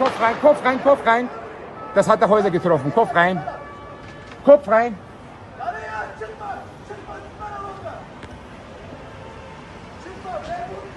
Kopf rein, Kopf rein, Kopf rein. Das hat der Häuser getroffen. Kopf rein. Kopf rein. Çıkma, çıkma, çıkma, çıkma, çıkma, çıkma,